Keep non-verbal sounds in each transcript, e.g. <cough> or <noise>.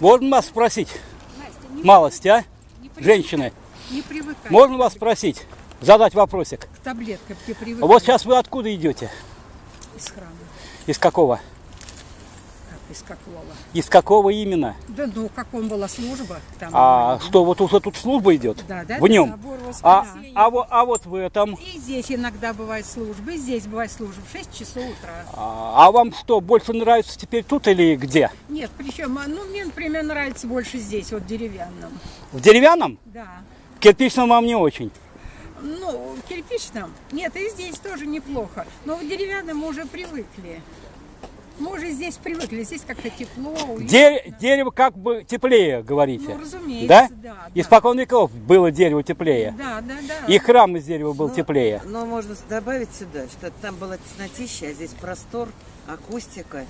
Можно вас спросить? Настя, не, Малость, а? не Женщины, Не привыкай можно вас спросить? Задать вопросик. к таблеткам, не привыкай Вот сейчас вы откуда идете? из храма. Из какого? Как из какого? Из какого именно? Да ну, как он была служба там. А что, вот уже тут служба идет? Да, да, В нем? собор А, а, во- а вот в этом? И здесь иногда бывает служба, и здесь бывает служба в 6 часов утра. А, а вам что, больше нравится теперь тут или где? Нет, причем, а, ну, мне, например, нравится больше здесь, вот деревянном. В деревянном? Да. В кирпичном вам не очень. Ну, в кирпичном. Нет, и здесь тоже неплохо. Но в деревянном мы уже привыкли. Мы уже здесь привыкли. Здесь как-то тепло, уютно. Де- дерево как бы теплее, говорите. Ну, разумеется, да? да, да. Испокон веков было дерево теплее. Да, да, да. И храм из дерева был Ну, теплее. Но можно добавить сюда, что там была теснотища, а здесь простор, акустика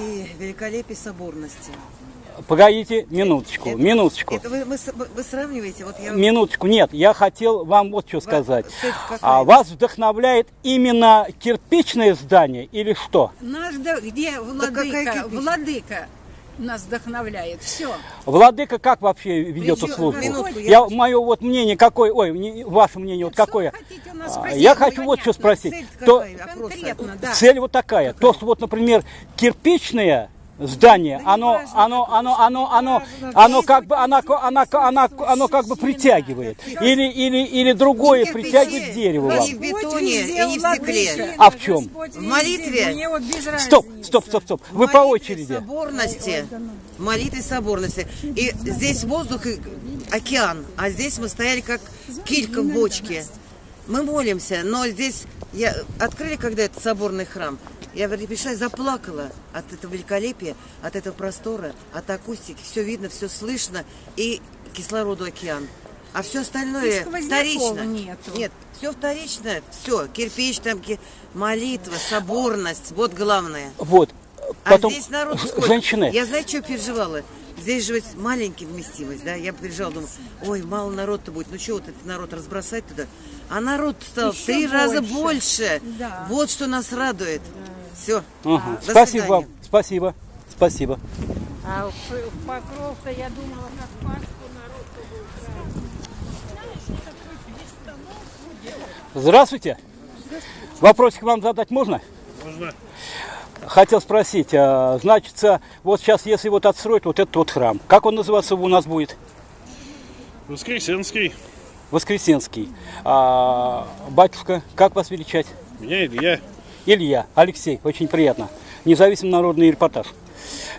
и великолепие соборности. Погодите, минуточку, Это- минуточку. Это вы, мы вы сравниваете? Вот я Минуточку, нет, я хотел вам вот что сказать. какая? А вас вдохновляет именно кирпичное здание или что? Наш, да, где владыка, кирпич? владыка нас вдохновляет. Все. Владыка как вообще ведет эту Причем- службу? минутку, я, я- мое вот мнение какое, ой, не- ваше мнение вот какое? хотите у нас А, спросить? Я хочу вот что спросить. Цель То? Конкретно, да. цель вот такая. То, что вот, например, кирпичное здание, Да оно, оно, оно, оно, оно, оно как бы, оно, оно, оно, оно как бы притягивает. Или, или, или другое притягивает дерево и вам. в бетоне, и не в стекле. А в чем? В молитве. Стоп, стоп, стоп, стоп. Вы по очереди. Соборности, молитве соборности. И здесь воздух и океан, а здесь мы стояли как килька в бочке. Мы молимся, но здесь я открыли когда этот соборный храм. Я пришла и заплакала от этого великолепия, от этого простора, от акустики. Все видно, все слышно и кислороду океан. А все остальное вторично. нету. Нет, все вторично. Все, кирпич, там молитва, соборность. Вот главное. Вот. А Потом, здесь народ <laughs> сколько? женщины, Я знаю, что переживала. Здесь же ведь маленькая вместимость, да? Я переживала, думаю, ой, мало народ-то будет. Ну что вот этот народ разбросать туда? А народ стал в три раза больше. больше. Да. Вот что нас радует. Все. Ага. До спасибо свидания. вам, спасибо, спасибо. А в, в Покров-то я думала, как Пасху народ Здравствуйте. Вопросик вам задать можно? Можно. Хотел спросить, а, значится, вот сейчас, если вот отстроить вот этот вот храм, как он называться у нас будет? Воскресенский. Воскресенский. А, батюшка, как вас величать? Меня Илья. Илья, Алексей, очень приятно. Независимый народный репортаж.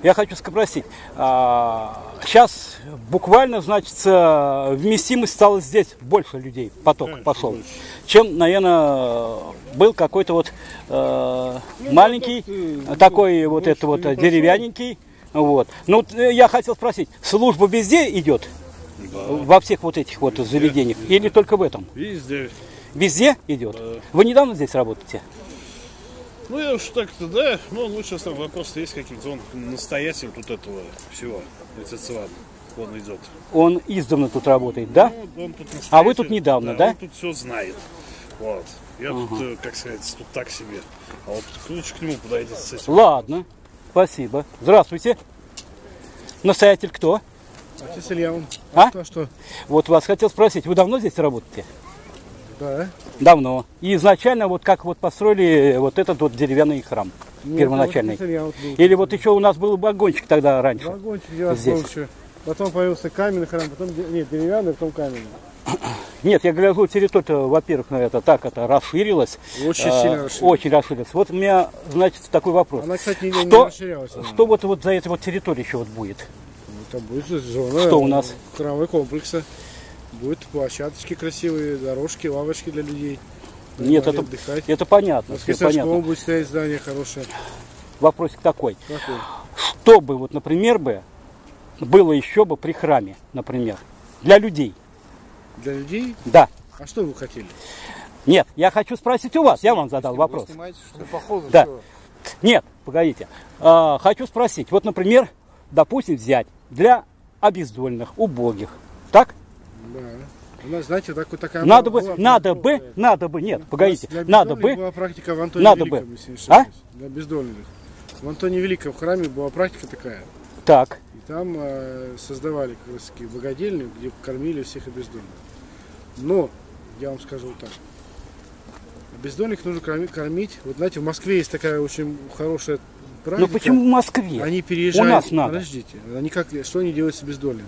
Я хочу спросить, сейчас буквально, значит, вместимость стала здесь больше людей, поток Конечно, пошел, больше. чем, наверное, был какой-то вот э, маленький, так, э, такой вот больше это вот деревянненький. Вот. Ну, я хотел спросить, служба везде идет? Во всех вот этих вот заведениях? Или только в этом? Везде. Везде идет? Вы недавно здесь работаете? Ну, я уж так-то, да. Ну, лучше там вопрос есть каким-то. Он настоятель тут этого всего. Лицецван. Он идет. Он издавна тут работает, да? Ну, он тут А вы тут недавно, да? Он тут все знает. Вот. Я тут, э, как сказать, тут так себе. А вот лучше к нему подойдите с этим. Ладно, спасибо. Здравствуйте. Настоятель кто? Отец Илья, он. А? Что, что? Вот вас хотел спросить, вы давно здесь работаете? Да. Давно. И изначально вот как вот построили вот этот вот деревянный храм Нет, первоначальный? вот был. Или вот еще у нас был вагончик тогда раньше? Вагончик Здесь. еще. Потом появился каменный храм, потом нет, деревянный, потом каменный. <clears throat> Нет, я говорю, территория, во-первых, ну, это так, это расширилась. Очень э, сильно расширилась. Очень расширилась. Вот у меня, значит, такой вопрос. Она, кстати, не, не Что, расширялась. она. что вот, вот за этой вот территорией еще вот будет? Это будет зона Что у нас? храмового комплекса. Будут площадочки красивые, дорожки, лавочки для людей. Нет, это, отдыхать. это понятно, все понятно. будет стоять здание хорошее. Вопросик такой. Какой? Что бы, вот, например, бы было еще бы при храме, например, для людей? Для людей? Да. А что вы хотели? Нет, я хочу спросить у вас, я вам задал вопрос. Походу, Да. Нет, погодите. А, хочу спросить, вот, например, допустим, взять для обездоленных, убогих, так? Да. У нас, знаете, так, вот такая Надо была- бы, была надо бы, надо бы, нет, У погодите, надо бы, была практика в Антоне надо Великом, бы. если не А? Для бездомных. В Антоне Великом в храме была практика такая. так, И там э, создавали как раз таки богадельню, где кормили всех и бездомных. Но, я вам скажу так, бездомных нужно корми- кормить. Вот знаете, в Москве есть такая очень хорошая ну почему в Москве? Они переезжают. У нас надо. Подождите. Они как, что они делают с бездомными?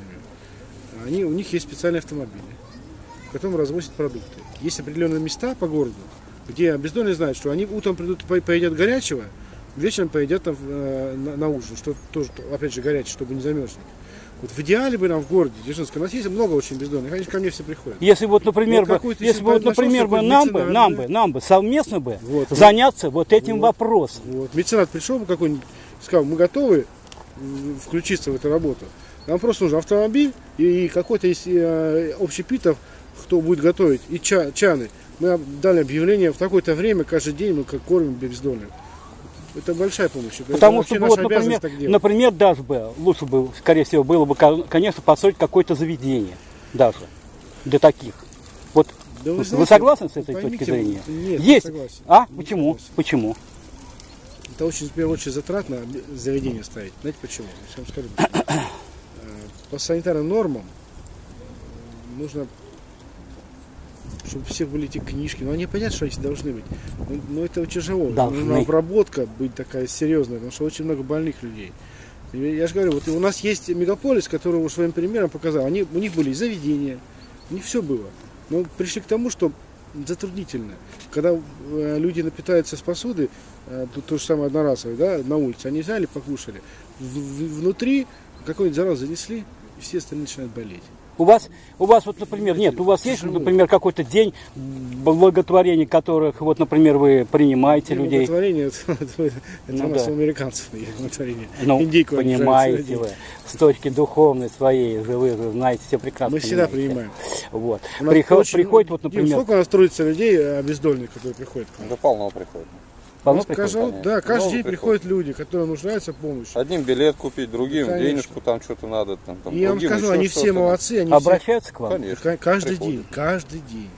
Они, у них есть специальные автомобили, в котором развозят продукты. Есть определенные места по городу, где бездомные знают, что они утром придут, по- поедят горячего, вечером поедят там, э, на, на ужин, что тоже, опять же, горячее, чтобы не замерзнуть. Вот в идеале бы нам в городе Дзержинском, у нас есть много очень бездомных, они же ко мне все приходят. Если вот, например, Ну, бы, какой-то если бы, вот, бы например, бы нам бы, нам бы, нам бы совместно бы Вот. заняться вот этим вопросом. Вот. Меценат пришел бы какой-нибудь, сказал, мы готовы включиться в эту работу. Нам просто нужен автомобиль и какой-то из э, общепитов, кто будет готовить, и ча- чаны. Мы дали объявление в такое-то время, каждый день мы как кормим бездомных. Это большая помощь. Это Потому вообще что, вот, например, например, даже бы, лучше бы, скорее всего, было бы, ко- конечно, построить какое-то заведение даже для таких. Вот Да вы, знаете, согласны с этой поймите, точки зрения? Нет, не Есть. согласен. А? Не Почему? согласен. Почему? Это очень, в первую очередь, затратно заведение ставить. Знаете почему? Я вам скажу. <coughs> Э, По санитарным нормам нужно, чтобы у всех были эти книжки. Но они понятно, что они должны быть. Но, но это очень тяжело. Должны. Нужна обработка быть такая серьезная, потому что очень много больных людей. Я же говорю, вот у нас есть мегаполис, который уже своим примером показал. Они, у них были и заведения, у них все было. Но пришли к тому, что затруднительно. Когда э, люди напитаются с посуды, э, то, то же самое одноразовое, да, на улице, они взяли, покушали. В- в- внутри какой-нибудь заразу занесли, и все остальные начинают болеть. У вас, у вас вот, например, нет, у вас есть, например, какой-то день благотворения, которых, вот, например, вы принимаете людей. Благотворение, <laughs> это, это Ну у нас да. у американцев благотворение. Ну, жарят понимаете вы, с точки духовной своей же вы же знаете все прекрасно. Мы всегда понимаете. принимаем. Вот. Приход- очень- приходит вот, Дим, например, сколько у нас трудится людей обездольных, которые приходят к нам? Да полно приходит. Полно У нас приходит? каждый- да, каждый день приходит. приходят люди, которые нуждаются в помощи. Одним билет купить, другим Конечно. денежку там что-то надо. Там, там, И я вам скажу, они все молодцы, они все Обращаются к вам? Конечно. Ка- Каждый приходят. день, каждый день.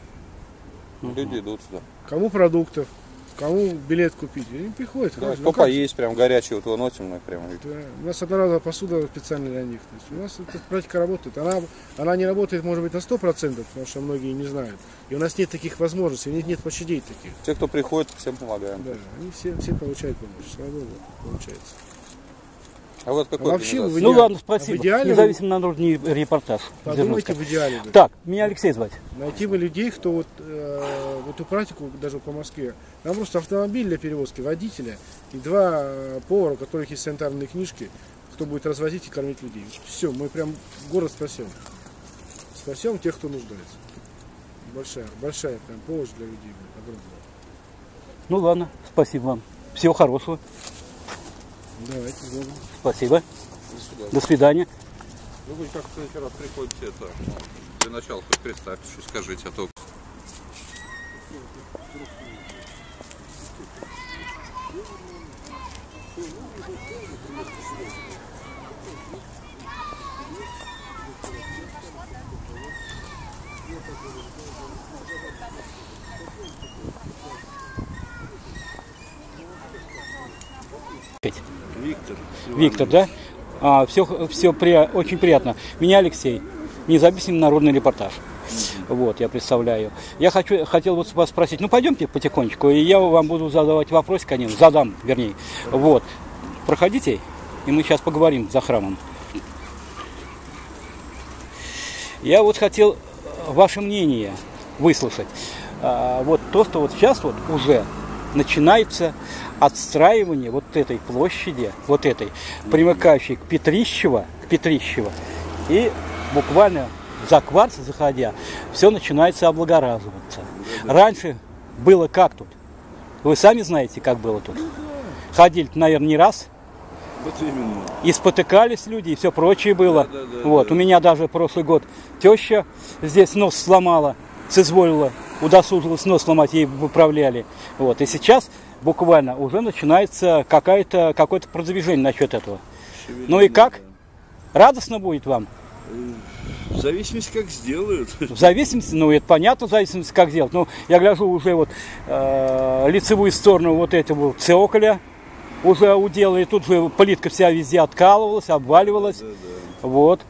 Люди идут сюда. Кому продуктов, кому билет купить. Они приходят. Да, каждый. кто Ну, поесть, прям горячий вот выносим мы прям. Да, У нас одноразовая посуда специально для них. То есть у нас эта практика работает. Она, она не работает, может быть, на 100%, потому что многие не знают. И у нас нет таких возможностей, нет, нет площадей таких. Те, кто приходит, всем помогаем. Да, они все, все получают помощь. Слава Богу, получается. А вот какой вообще организации? вы Ну ладно, а в спасибо. идеале Независимый народный репортаж. Подумайте в идеале. Так, меня Алексей звать. Найти бы людей, кто вот э, вот эту практику даже по Москве. Нам просто автомобиль для перевозки, водителя и два э, повара, у которых есть санитарные книжки, кто будет развозить и кормить людей. Все, мы прям город спасем. Спасем тех, кто нуждается. Большая, большая прям помощь для людей будет огромная. Ну ладно, спасибо вам. Всего хорошего. Давайте, сделаем. Спасибо. До свидания. Ну вы как в следующий раз приходите, это, ну, для начала хоть представьте, что скажите, а то Виктор. Виктор, да? А, все, все очень приятно. Меня Алексей, независимый народный репортаж. Вот, я представляю. Я хочу, хотел вот вас спросить, ну пойдемте потихонечку, и я вам буду задавать вопрос, конечно, задам, вернее. Вот, проходите, и мы сейчас поговорим за храмом. Я вот хотел ваше мнение выслушать. А, вот то, что вот сейчас вот уже начинается отстраивание вот этой площади, вот этой, примыкающей к Петрищево, к Петрищево, и буквально за кварц заходя, все начинается облагораживаться. Раньше было как тут? Вы сами знаете, как было тут? Ходили, наверное, не раз, Вот именно. и спотыкались люди, и все прочее было. вот, у меня даже прошлый год теща здесь нос сломала, соизволила, удосужилась нос сломать, ей выправляли. Вот, и сейчас буквально уже начинается какая-то, какое-то продвижение насчет этого. Ну и как? Радостно будет вам? В зависимости, как сделают. В зависимости, ну это понятно, в зависимости как сделать. Ну, я гляжу уже вот э, лицевую сторону вот этого цоколя уже уделали. Тут же плитка вся везде откалывалась, обваливалась. Вот.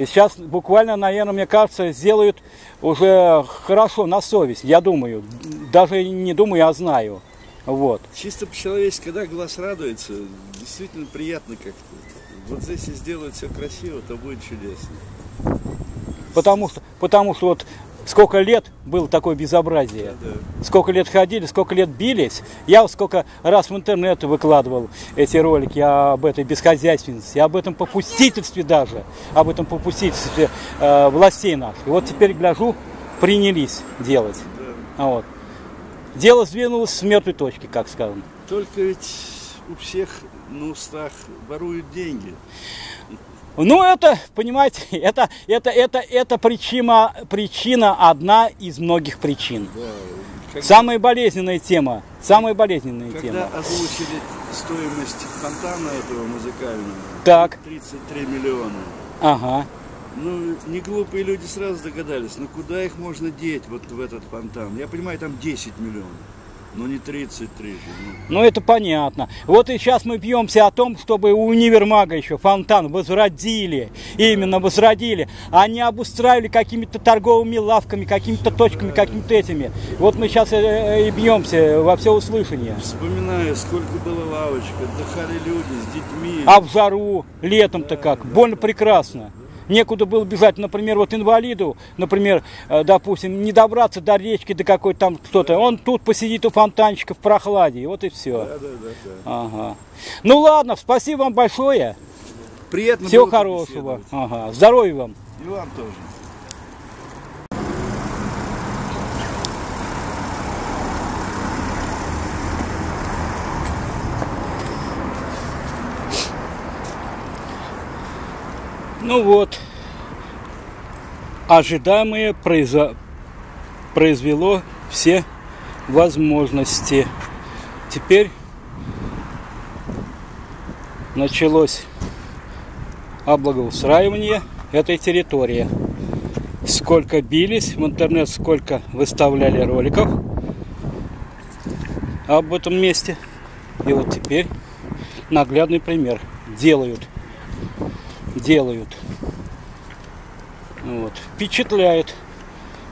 И сейчас буквально, наверное, мне кажется, сделают уже хорошо, на совесть, я думаю. Даже не думаю, а знаю. Вот. Чисто по-человечески, когда глаз радуется, действительно приятно как-то. Вот здесь и сделают все красиво, то будет чудесно. Потому что, потому что вот сколько лет было такое безобразие. Сколько лет ходили, сколько лет бились. Я вот сколько раз в интернет выкладывал эти ролики об этой бесхозяйственности, об этом попустительстве даже, об этом попустительстве э, властей наших. И вот теперь, гляжу, принялись делать. Вот. Дело сдвинулось с мертвой точки, как сказано. Только ведь у всех на устах воруют деньги. Ну, это, понимаете, <laughs> это, это, это, это причина, причина одна из многих причин. Когда, Самая болезненная тема. Самая болезненная когда тема. озвучили стоимость фонтана этого музыкального, Так, 33 миллиона. ага. Ну, не глупые люди сразу догадались, ну куда их можно деть вот в этот фонтан? Я понимаю, там 10 миллионов, но не 33 же. Ну. Ну, это понятно. Вот и сейчас мы бьемся о том, чтобы у универмага еще фонтан возродили. Именно возродили. А не обустраивали какими-то торговыми лавками, какими-то точками, какими-то этими. Вот мы сейчас и бьемся во все услышание. Вспоминаю, сколько было лавочек, отдыхали люди с детьми. А в жару, летом-то как, больно прекрасно. Некуда было бежать, например, вот инвалиду, например, э, допустим, не добраться до речки, до какой-то там кто-то. Он тут посидит у фонтанчика в прохладе, и вот и все. Да, да, да, да. Ага. Ну ладно, спасибо вам большое. Приятно Всего хорошего. Ага. Здоровья вам. И вам тоже. Ну вот, ожидаемое произо- произвело все возможности. Теперь началось облагоустраивание этой территории. Сколько бились в интернет, сколько выставляли роликов об этом месте. И вот теперь наглядный пример. Делают делают. Вот. Впечатляет.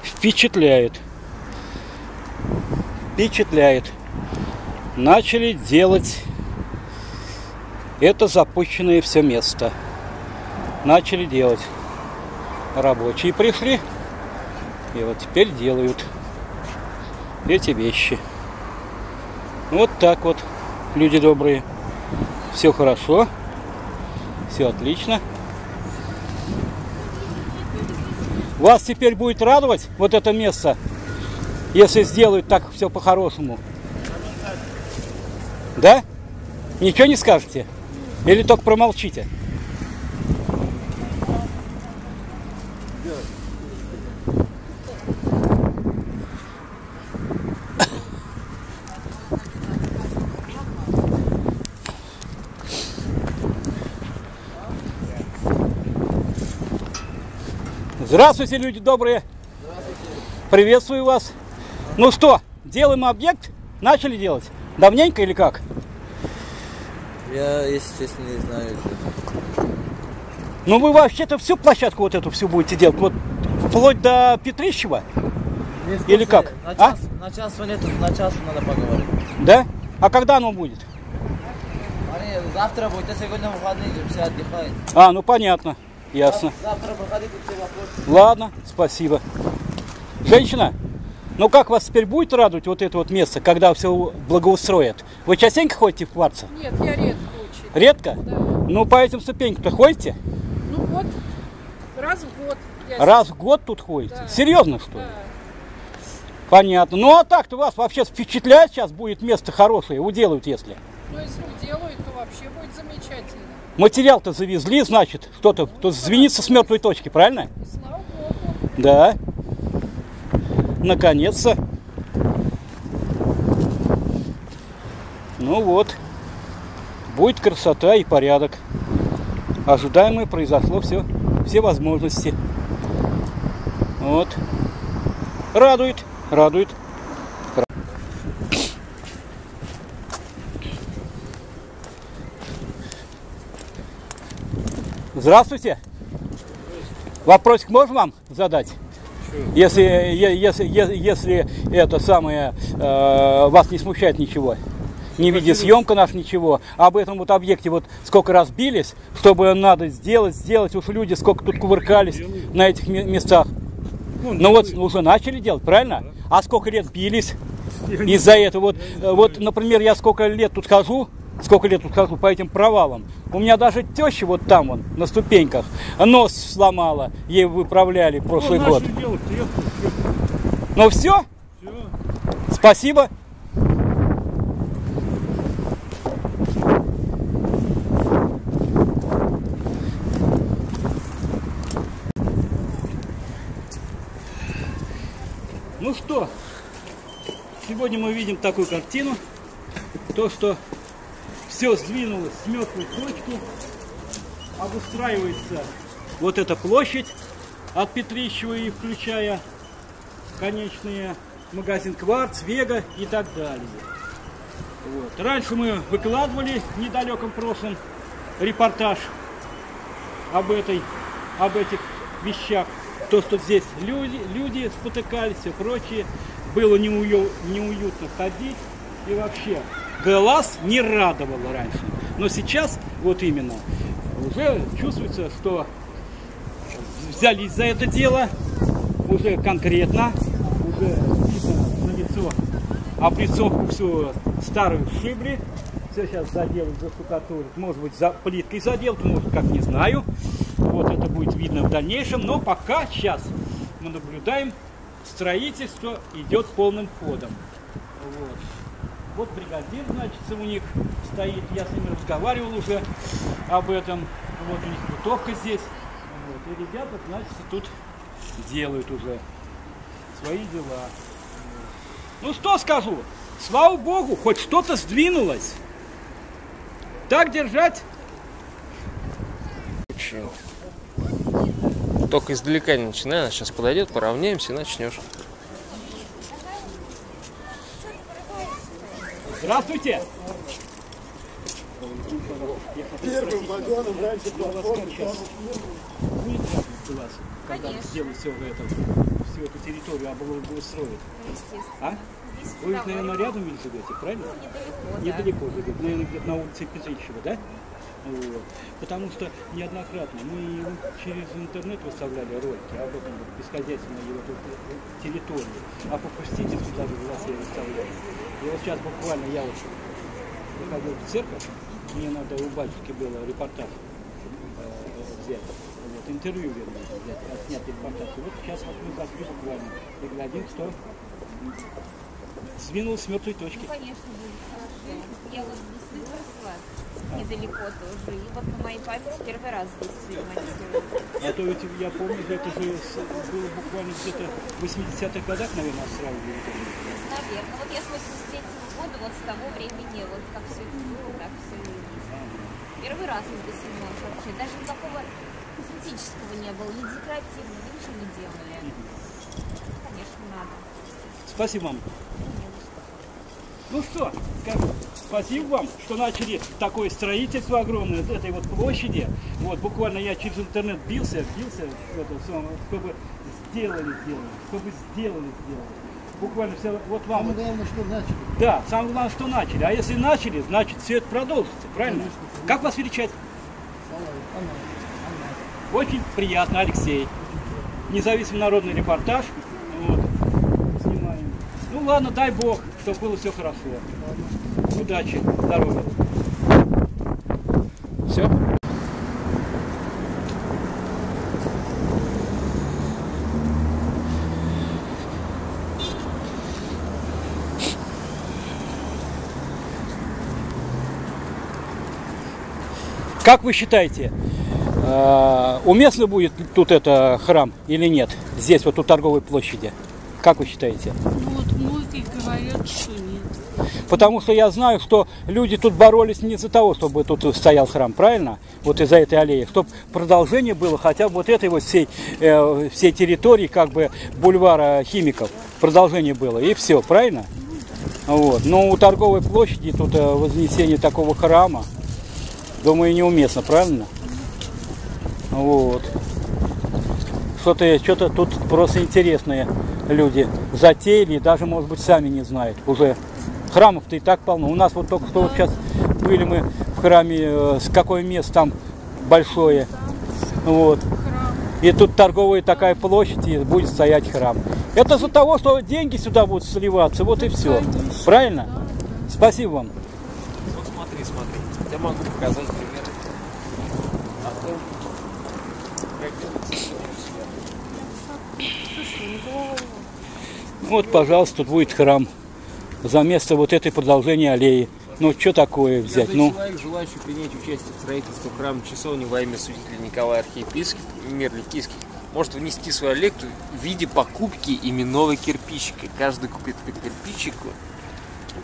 Впечатляет. Впечатляет. Начали делать это запущенное все место. Начали делать. Рабочие пришли. И вот теперь делают эти вещи. Вот так вот, люди добрые. Все хорошо. Все отлично. Вас теперь будет радовать вот это место, если сделают так все по-хорошему. Да? Ничего не скажете? Или только промолчите? Здравствуйте, люди добрые. Приветствую вас. Ну что, делаем объект? Начали делать? Давненько или как? Я, если честно, не знаю. Ну вы вообще-то всю площадку вот эту всю будете делать? Вот вплоть до Петрищева? Или как? На А? на час нету, на час надо поговорить. Да? А когда оно будет? Завтра будет, а сегодня выходные, все отдыхают. А, ну понятно. Ясно. Завтра выходите, все вопросы. Ладно, спасибо. Женщина, ну как вас теперь будет радовать вот это вот место, когда все благоустроят? Вы частенько ходите в кварц? Нет, я редко очень. Редко? Да. Ну по этим ступенькам-то ходите? Ну вот, раз в год. я Раз в год тут ходите? Да. Серьезно что ли? Да. Понятно. Ну а так-то вас вообще впечатляет сейчас будет место хорошее, уделают если. Ну, если уделают, то вообще будет замечательно. Материал-то завезли, значит, что-то тут звенится с мертвой точки, правильно? Да. Наконец-то. Ну вот. Будет красота и порядок. Ожидаемое произошло все. Все возможности. Вот. Радует, радует. Здравствуйте. Вопросик можно вам задать? Если, если, е- если это самое э, вас не смущает ничего, не видеосъемка наша ничего, об этом вот объекте вот сколько раз бились, чтобы надо сделать, сделать, уж люди сколько тут кувыркались на этих ме- местах. Ну вот уже начали делать, правильно? А сколько лет бились из-за этого? Вот, э, вот, например, я сколько лет тут хожу, сколько лет тут хожу по этим провалам. У меня даже теща вот там вон, на ступеньках, нос сломала, ей выправляли прошлый год. Ну все? Спасибо. Ну что, сегодня мы видим такую картину. То, что все сдвинулось с мертвой точки, обустраивается вот эта площадь от Петрищева и включая конечные магазин Кварц, Вега и так далее. Вот. Раньше мы выкладывали в недалеком прошлом репортаж об этой, об этих вещах. То, что здесь люди, люди спотыкались и прочее. Было неую- неуютно ходить. И вообще, глаз не радовало раньше. Но сейчас, вот именно, уже чувствуется, что взялись за это дело уже конкретно, уже видно на лицо облицовку всю старую шибли. Все сейчас заделают, заштукатурят. Может быть, за плиткой заделают, может, как не знаю. Вот это будет видно в дальнейшем. Но пока сейчас мы наблюдаем, строительство идет полным ходом. Вот. Вот бригадир, значит, у них стоит. Я с ними разговаривал уже об этом. Вот у них бытовка здесь. Вот. И ребята, значит, тут делают уже свои дела. Ну что скажу, слава богу, хоть что-то сдвинулось. Так держать. Только издалека не начинай, она сейчас подойдет, поравняемся и начнешь. Здравствуйте. Первым вагоном раньше платформы. Будет радость у вас, когда сделают все это, всю эту территорию облагоустроят? А? Вы ведь, наверное, рядом ведь живете, правильно? Недалеко живете, наверное, где-то на улице Петрищева, да? Вот. Потому что неоднократно мы через интернет выставляли ролики об этом вот бесхозяйственной вот этой территории. А попустите сюда же глаз я выставляю. И вот сейчас буквально я вот выходил в церковь, мне надо у батюшки было репортаж э, взять, вот, интервью вернее, взять, отснять репортаж. И вот сейчас вот мы пошли буквально и глядим, что свинул с мертвой точки. Ну, конечно, будет хорошо. Я вот здесь выросла, недалеко тоже. И вот на моей памяти первый раз здесь все ремонтируют. А то ведь я помню, это же было буквально где-то в 80-х годах, наверное, это. Наверное. Вот я с 83 года, вот с того времени, вот как все это было, так все и есть. Первый раз мы здесь ремонт вообще. Даже никакого косметического не было, ни декоративного, ничего не делали. Конечно, надо. Спасибо вам. Ну что, скажу, спасибо вам, что начали такое строительство огромное этой вот площади. Вот буквально я через интернет бился, бился, это самое, чтобы сделали, сделали, чтобы сделали, сделали. Буквально все, вот вам. Самое главное, что начали. Да, самое главное, что начали. А если начали, значит все это продолжится, правильно? Как вас величать? Очень приятно, Алексей. Независимый народный репортаж. Вот. Снимаем. Ну ладно, дай бог, чтобы было все хорошо. Удачи, здоровья. Все? Как вы считаете, э, уместно будет тут это храм или нет? Здесь, вот у торговой площади. Как вы считаете? Ну, вот, Некоторые говорят, что нет. Потому что я знаю, что люди тут боролись не из-за того, чтобы тут стоял храм, правильно? Вот из-за этой аллеи. Чтобы продолжение было хотя бы вот этой вот всей, э, всей территории, как бы бульвара химиков. Продолжение было. И все, правильно? Вот. Но у торговой площади тут э, вознесение такого храма, думаю, неуместно, правильно? Вот. Что-то что тут просто интересные люди затеяли, даже, может быть, сами не знают. Уже храмов-то и так полно. У нас вот только что вот сейчас были мы в храме, э, с какое место там большое. Вот. И тут торговая такая площадь, и будет стоять храм. Это из-за того, что деньги сюда будут сливаться, вот и все. Правильно? Спасибо вам. Вот смотри, смотри. Я могу показать пример. о том, как Вот, пожалуйста, тут будет храм. За место вот этой продолжения аллеи. Ну, что такое взять? Каждый Ну, человек, желающий принять участие в строительстве храма часовни во имя святителя Николая Архиепископ мир Ликийский, может внести свою лекцию в виде покупки именного кирпичика. Каждый купит по кирпичику,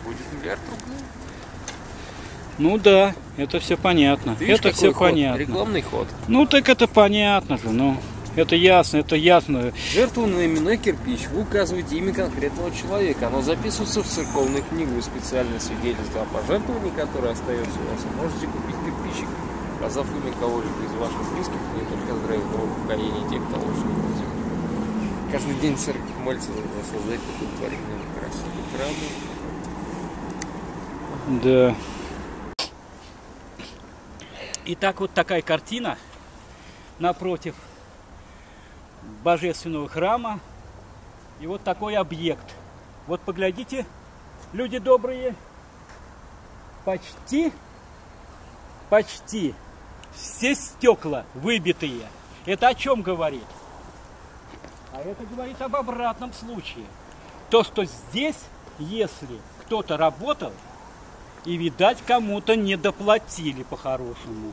будет миллиард рублей. ну да, это все понятно. Ты видишь, это все ход? понятно. Рекламный ход. Ну так это понятно же, ну. Это ясно, это ясно. Жертву на именной кирпич вы указываете имя конкретного человека. Оно записывается в церковную книгу и специальное свидетельство о пожертвовании, которое остается у вас. Вы можете купить кирпичик, указав имя кого-либо из ваших близких, не только здравия того покаяния тех, кого уже не будет. Каждый день церковь молится за создать такой творение красивый храм. Да. Итак, вот такая картина напротив божественного храма. И вот такой объект. Вот поглядите, люди добрые, почти, почти все стекла выбитые. Это о чем говорит? А это говорит об обратном случае. То, что здесь, если кто-то работал, и, видать, кому-то не доплатили по-хорошему.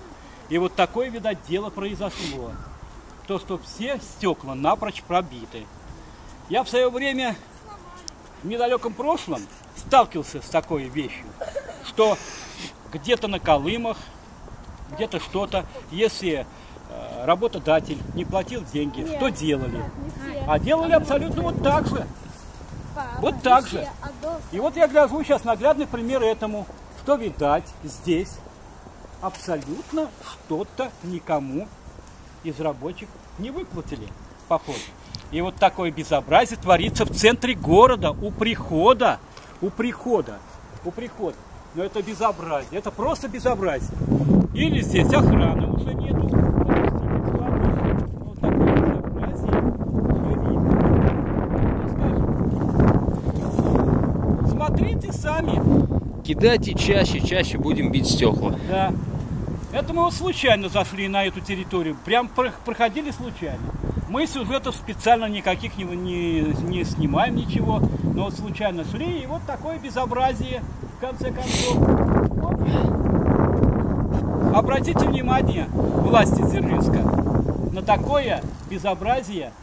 И вот такое, видать, дело произошло. То, что все стекла напрочь пробиты. Я в свое время в недалеком прошлом сталкивался с такой вещью, что где-то на Колымах, где-то что-то, если э, работодатель не платил деньги, что делали? А делали абсолютно вот так же. Вот так же. И вот я гляжу сейчас наглядный пример этому, что, видать, здесь абсолютно что-то никому из рабочих не выплатили, похоже. И вот такое безобразие творится в центре города, у прихода, у прихода, у прихода. Но это безобразие, это просто безобразие. Или здесь охраны уже нету. Вот такое безобразие скажешь? Смотрите сами. Кидайте чаще, чаще будем бить стекла. Да. Это мы вот случайно зашли на эту территорию. Прям про- проходили случайно. Мы сюжетов специально никаких не, не, не снимаем ничего. Но вот случайно шли, и вот такое безобразие, в конце концов. Обратите внимание, власти Дзержинска, на такое безобразие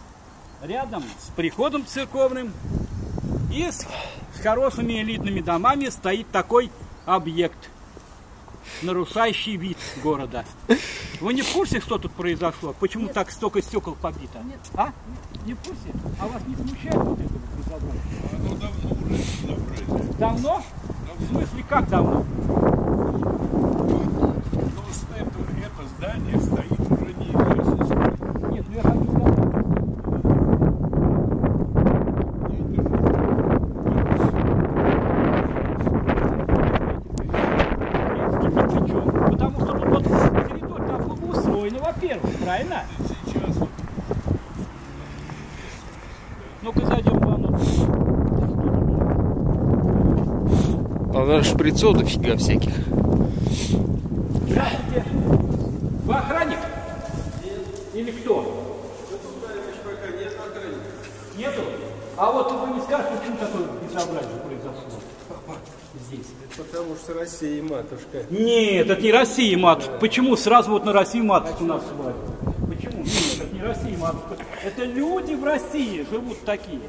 рядом с приходом церковным и с, с хорошими элитными домами стоит такой объект, нарушающий вид города. Вы не в курсе, что тут произошло? Почему так столько стекол побито? А? Не в курсе? А вас не смущает вот это вот безобразие? Оно давно уже безобразие. Давно? В смысле, как давно? Но с это, это здание стоит уже неизвестно сколько. Нет, ну я хочу сказать, Причем? Потому что тут вот территория там благоустроена, во-первых, правильно? Сейчас вот Ну-ка зайдем в ванну. А даже шприцов дофига всяких. Здравствуйте. Вы охранник? Или кто? Нету? А вот вы не скажете, почему такое безобразие произошло? Здесь. Потому что Россия матушка. Нет, это не Россия, матушка. Почему сразу вот на Россию матушку нас свалят? Почему? Нет, это не Россия, матушка. Это люди в России живут такие.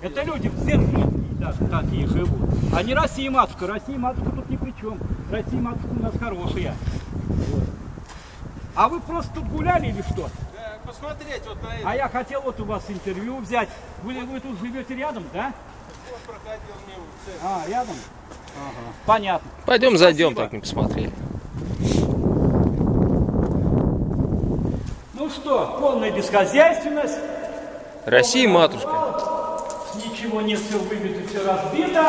Это люди в Дзержинске, так- такие живут. А не Россия матушка. Россия матушка тут ни при чем. Россия матушка у нас хорошая. Вот. А вы просто тут гуляли или что? Да, посмотреть вот на это. А я хотел вот у вас интервью взять. Вы, вы тут живете рядом, да? Вот проходил мимо. А, рядом? Ага. Понятно. Пойдем зайдем, так не посмотрели. Ну что, полная бесхозяйственность. Россия матушка. Ничего нет, все выбито, все разбито.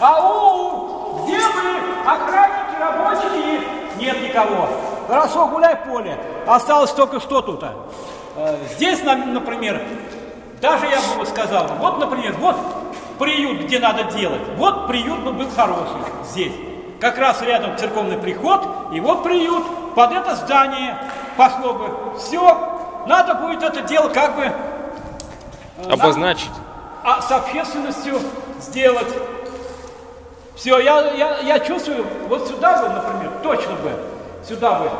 Ау! Где вы? Охранники, рабочие? Нет никого. Хорошо, гуляй поле. Осталось только что тут. а? Э, Здесь, например, даже я бы сказал, вот, например, вот приют, где надо делать. Вот приют бы был хороший здесь. Как раз рядом церковный приход, и вот приют. Под это здание пошло бы. Все. Надо будет это дело как бы э, Обозначить. А с общественностью сделать. Все, я, я, я чувствую, вот сюда бы, например, точно бы, сюда бы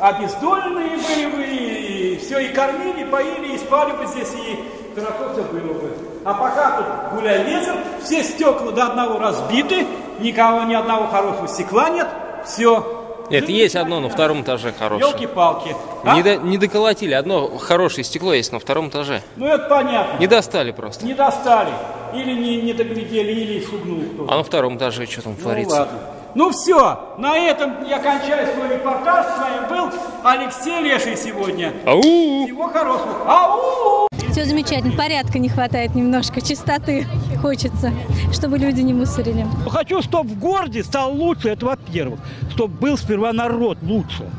обездоленные были бы, и все, и кормили, и поили, и спали бы здесь, и хорошо все было бы. А пока тут гуляй ветер, все стекла до одного разбиты, никого, ни одного хорошего стекла нет, все. Нет, есть одно на втором этаже хорошее. Елки-палки. А? Не, до- не доколотили. Одно хорошее стекло есть на втором этаже. Ну это понятно. Не достали просто. Не достали. Или не, не доглядели, или шугнул кто-то. А на втором этаже что там Ну творится? ладно. Ну все, на этом я кончаю свой репортаж. С вами был Алексей Леший сегодня. Ау! Всего хорошего. Ау! Все замечательно, порядка не хватает немножко, чистоты хочется, чтобы люди не мусорили. Хочу, чтобы в городе стало лучше, это во-первых. Чтобы был сперва народ лучше.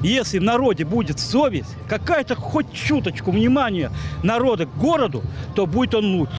Если в народе будет совесть, какая-то хоть чуточку внимания народа к городу, то будет он лучше.